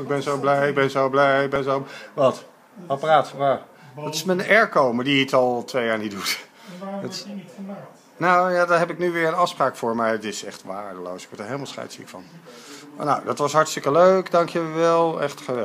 Ik ben zo blij, ik ben zo blij, ik ben zo... Wat? Apparaat, waar? Dat is mijn airco, maar die het al twee jaar niet doet. waarom wordt die niet gemaakt? Nou ja, daar heb ik nu weer een afspraak voor, maar het is echt waardeloos. Ik word er helemaal scheidsziek van. Nou, dat was hartstikke leuk, dankjewel. Echt geweldig.